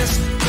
this.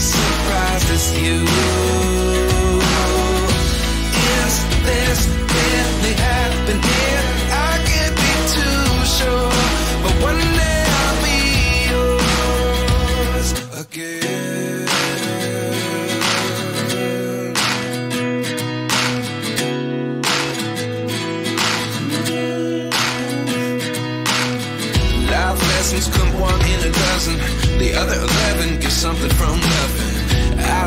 As you. Is this really happening? I can't be too sure, but one day I'll be yours again. Life lessons come one in a dozen. The other eleven get something from.